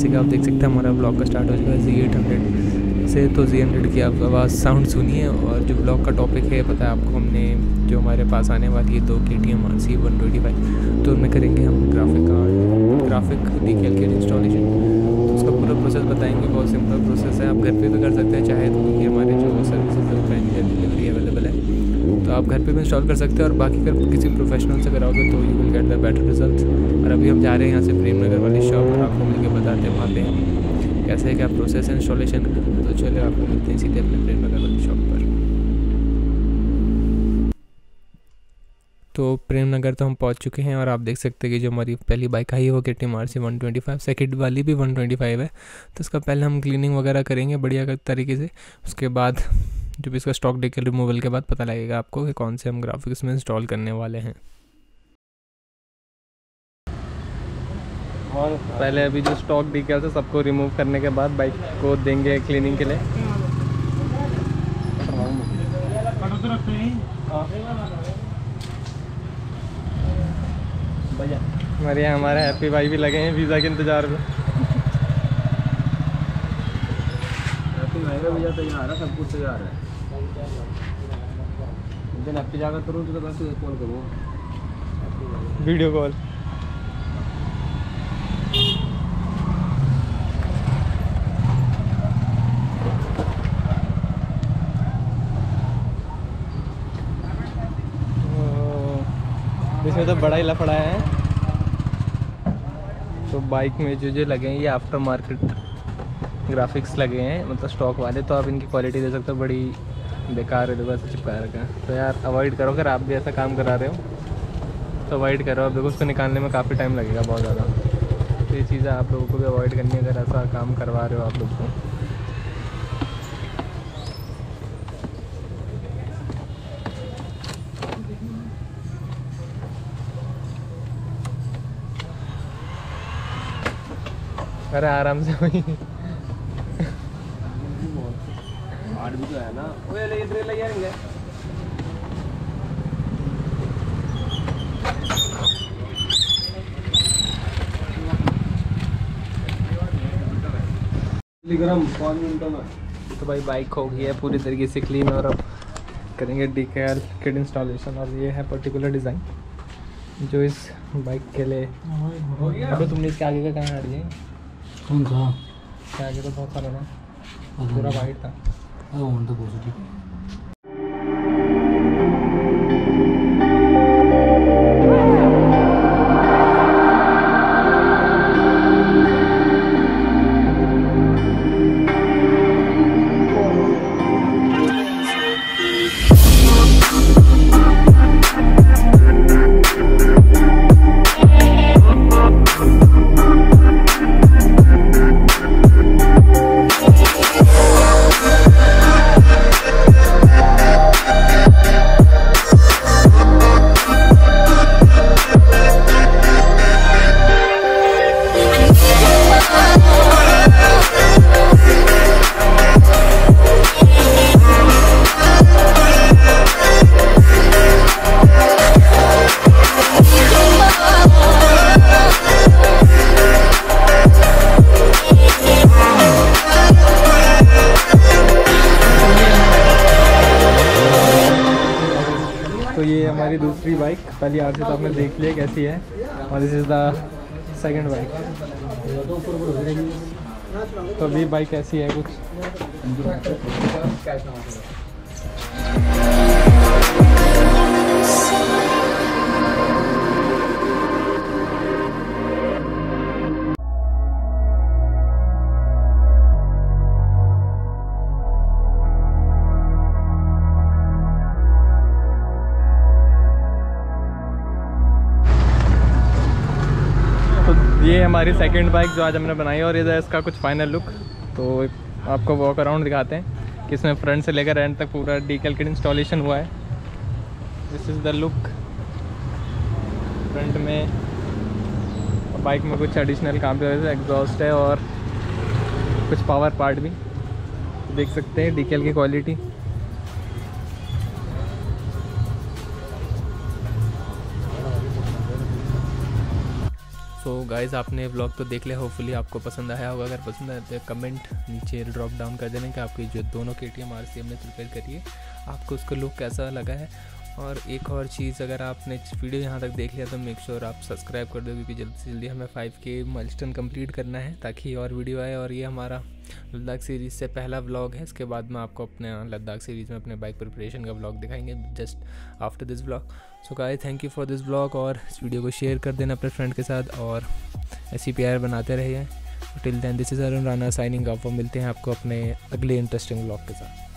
जैसे कि आप देख सकते हैं हमारा ब्लॉग का स्टार्ट हो चुका है जी एट हंड्रेड से तो जी हंड्रेड की आप आवाज़ साउंड सुनिए और जो ब्लॉग का टॉपिक है, पता है आपको हमने जो हमारे पास आने वाली है दो के T M R C one twenty five तो उनमें करेंगे हम graphic card graphic decal installation तो उसका पूरा प्रोसेस बताएँगे बहुत सिंपल प्रोसेस है आप घर पे भी कर सकते हैं चाहे तो क्योंकि हमारे जो सर्विसेज़ है पैन डिलीवरी अवेलेबल है तो आप घर पे भी इंस्टॉल कर सकते हैं और बाकी अगर किसी प्रोफेशनल से कराओगे तो you will get the better result और अभी हम जा रहे हैं यहाँ से प्रेम नगर वाली शॉप और आपको मिलकर बताते हैं वहाँ पे कैसे है क्या प्रोसेस है इंस्टॉलेशन तो चलिए आपको मिलते हैं सीधे अपने प्रेम नगर वाली शॉप पर. तो प्रेम नगर तो हम पहुँच चुके हैं और आप देख सकते हैं कि जो हमारी पहली बाइक आई है वो के T R C one twenty five second वाली भी वन ट्वेंटी फाइव है। तो इसका पहले हम क्लीनिंग वगैरह करेंगे बढ़िया तरीके से। उसके बाद जो भी इसका स्टॉक डेकल रिमूवल के बाद पता लगेगा आपको कि कौन से हम ग्राफिक्स में इंस्टॉल करने वाले हैं। और पहले अभी जो स्टॉक डिकल है सबको रिमूव करने के बाद बाइक को देंगे क्लीनिंग के लिए। हमारे यहाँ हमारे हैप्पी भाई भी लगे हैं वीज़ा के इंतज़ार में। तैयार है सब कुछ तैयार है। दिन जाकर करूँ तो बस कॉल वीडियो कॉल। इसमें तो बड़ा ही लफड़ा है। तो बाइक में जो जो लगे ये आफ्टर मार्केट ग्राफिक्स लगे हैं मतलब स्टॉक वाले तो आप इनकी क्वालिटी दे सकते हो, बड़ी बेकार है देखो ऐसे चिपका रखा तो यार अवॉइड करो, अगर आप भी ऐसा काम करा रहे हो तो अवॉइड करो। अब देखो, उसको निकालने में काफ़ी टाइम लगेगा, बहुत ज़्यादा। तो ये चीज़ें आप लोगों को भी अवॉइड करनी है, अगर ऐसा काम करवा रहे हो आप लोग को अरे, आराम से वही आठ भी तो है ना। ओए ले इधर ले जाएँगे गरम पाँच मिनटों में। तो भाई बाइक हो गई है पूरी तरीके से क्लीन और अब करेंगे डी के एल किट इंस्टॉलेशन और ये है पर्टिकुलर डिज़ाइन जो इस बाइक के लिए। अभी तुमने इसके आगे का कहाँ हट गई कौन सा आगे तो बहुत सारा था। पूरा वाइट था। हाँ तो पॉजिटिव हमारी दूसरी बाइक पहली आर से तो आपने देख लिया कैसी है, और this is the second bike तो अभी बाइक कैसी है कुछ। हमारी सेकंड बाइक जो आज हमने बनाई और इधर इसका कुछ फाइनल लुक तो आपको वॉक अराउंड दिखाते हैं कि इसमें फ्रंट से लेकर एंड तक पूरा डीकल किट इंस्टॉलेशन हुआ है। This is the look front में बाइक में कुछ एडिशनल काम भी हो एग्जॉस्ट है और कुछ पावर पार्ट भी। देख सकते हैं डीकेल की क्वालिटी सो गाइज़ आपने ब्लॉग तो देख लिया होपफुली आपको पसंद आया होगा। अगर पसंद आया तो कमेंट नीचे ड्रॉप डाउन कर देना कि आपकी जो दोनों के टी एम आर सी हमने प्रिपेयर करिए आपको उसका लुक कैसा लगा है। और एक और चीज़ अगर आपने वीडियो यहाँ तक देख लिया तो मेक श्योर आप सब्सक्राइब कर दो क्योंकि जल्दी से जल्दी हमें फाइव के माइलस्टोन कंप्लीट करना है ताकि और वीडियो आए और ये हमारा लद्दाख सीरीज़ से पहला व्लॉग है। इसके बाद में आपको अपने लद्दाख सीरीज़ में अपने बाइक प्रिपरेशन का व्लॉग दिखाएँगे just after this vlog so guy thank you for this vlog और इस वीडियो को शेयर कर देना अपने फ्रेंड के साथ और ऐसी प्यार बनाते रहिए। Till then this is Arun Rana signing off मिलते हैं आपको अपने अगले इंटरेस्टिंग व्लॉग के साथ।